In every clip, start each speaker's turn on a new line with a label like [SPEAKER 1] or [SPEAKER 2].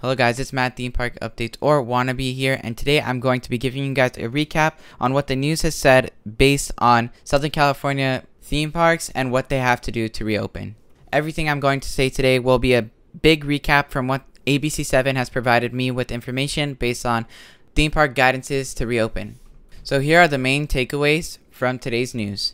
[SPEAKER 1] Hello guys, it's Maad Theme Park Updates or Wannabe here and today I'm going to be giving you guys a recap on what the news has said based on Southern California theme parks and what they have to do to reopen. Everything I'm going to say today will be a big recap from what ABC7 has provided me with information based on theme park guidances to reopen. So here are the main takeaways from today's news.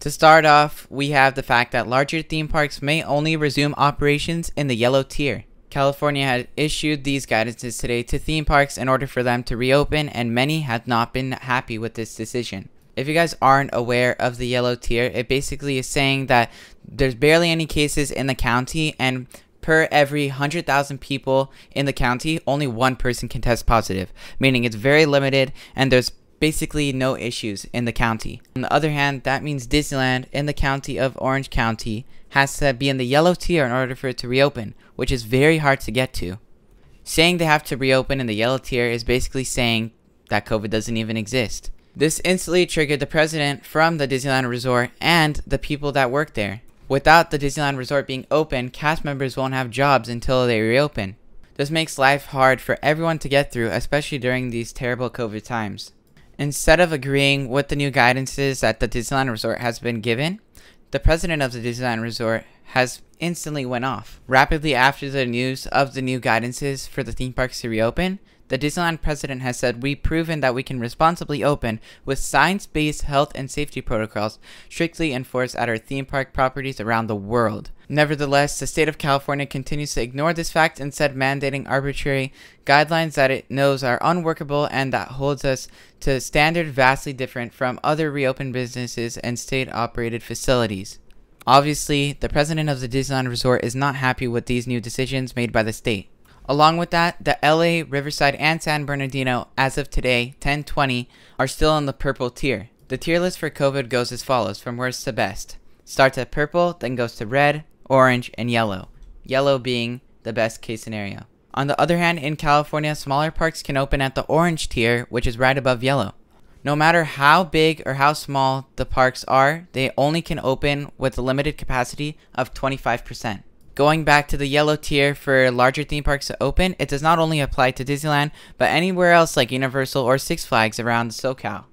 [SPEAKER 1] To start off, we have the fact that larger theme parks may only resume operations in the yellow tier. California had issued these guidances today to theme parks in order for them to reopen, and many have not been happy with this decision. If you guys aren't aware of the yellow tier, it basically is saying that there's barely any cases in the county, and per every 100,000 people in the county, only one person can test positive, meaning it's very limited and there's basically no issues in the county. On the other hand, that means Disneyland in the county of Orange County has to be in the yellow tier in order for it to reopen, which is very hard to get to. Saying they have to reopen in the yellow tier is basically saying that COVID doesn't even exist. This instantly triggered the president from the Disneyland Resort and the people that work there. Without the Disneyland Resort being open, cast members won't have jobs until they reopen. This makes life hard for everyone to get through, especially during these terrible COVID times. Instead of agreeing with the new guidances that the Disneyland Resort has been given, the president of the Disneyland Resort has instantly went off. Rapidly after the news of the new guidances for the theme parks to reopen, the Disneyland president has said we've proven that we can responsibly open with science-based health and safety protocols strictly enforced at our theme park properties around the world. Nevertheless, the state of California continues to ignore this fact and said mandating arbitrary guidelines that it knows are unworkable and that holds us to a standard vastly different from other reopened businesses and state-operated facilities. Obviously, the president of the Disneyland Resort is not happy with these new decisions made by the state. Along with that, the LA, Riverside, and San Bernardino, as of today, 1020, are still in the purple tier. The tier list for COVID goes as follows from worst to best. Starts at purple, then goes to red, orange, and yellow. Yellow being the best case scenario. On the other hand, in California, smaller parks can open at the orange tier, which is right above yellow. No matter how big or how small the parks are, they only can open with a limited capacity of 25%. Going back to the yellow tier for larger theme parks to open, it does not only apply to Disneyland, but anywhere else like Universal or Six Flags around SoCal.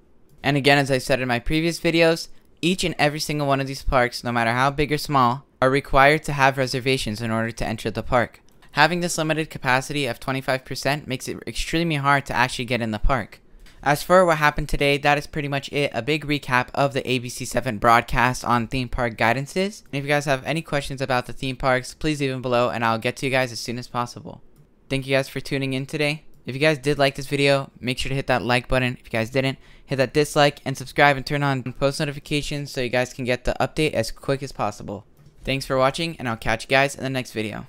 [SPEAKER 1] And again, as I said in my previous videos, each and every single one of these parks, no matter how big or small, are required to have reservations in order to enter the park. Having this limited capacity of 25% makes it extremely hard to actually get in the park. As for what happened today, that is pretty much it. A big recap of the ABC7 broadcast on theme park guidances. And if you guys have any questions about the theme parks, please leave them below and I'll get to you guys as soon as possible. Thank you guys for tuning in today. If you guys did like this video, make sure to hit that like button. If you guys didn't, hit that dislike and subscribe and turn on post notifications so you guys can get the update as quick as possible. Thanks for watching and I'll catch you guys in the next video.